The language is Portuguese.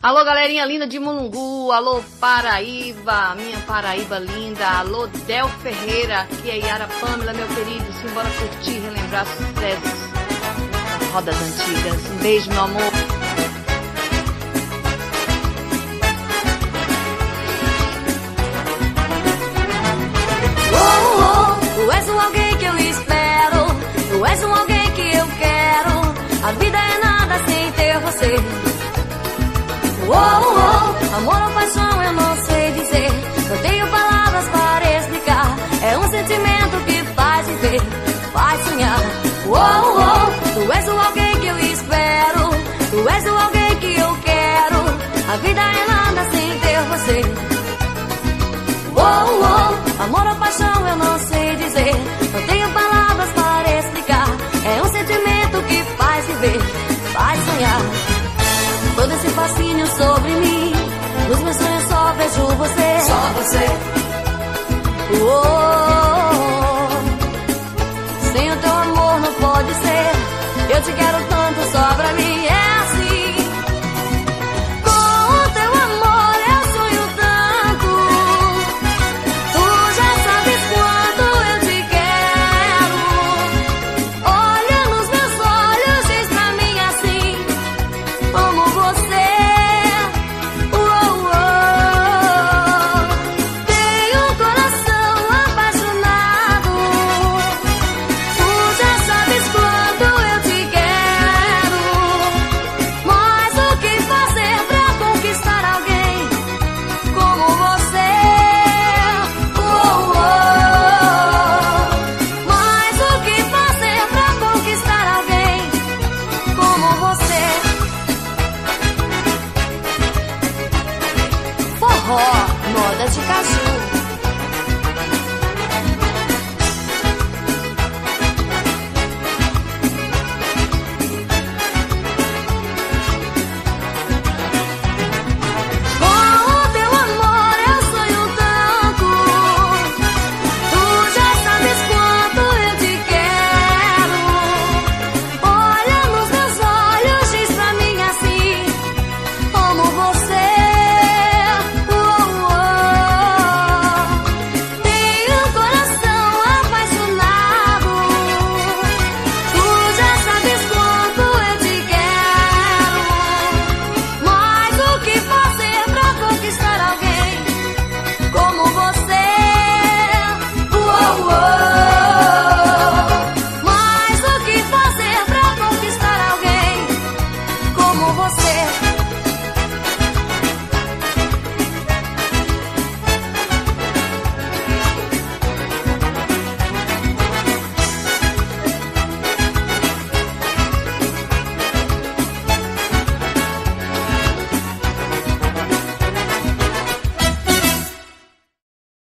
Alô, galerinha linda de Mulungu, alô, Paraíba, minha Paraíba linda, alô, Del Ferreira, aqui é Yara Pamela, meu querido, simbora curtir, relembrar sucessos das rodas antigas. Um beijo, meu amor. Amor ou paixão eu não sei dizer. Não tenho palavras para explicar. É um sentimento que faz viver, faz sonhar. Oh, oh, tu és o alguém que eu espero. Tu és o alguém que eu quero. A vida é nada sem ter você. Oh, oh, amor ou paixão eu não sei dizer. Não tenho palavras para explicar. É um sentimento que faz viver, você. Oh. Sem o teu amor não pode ser. Eu te quero tanto só pra mim. É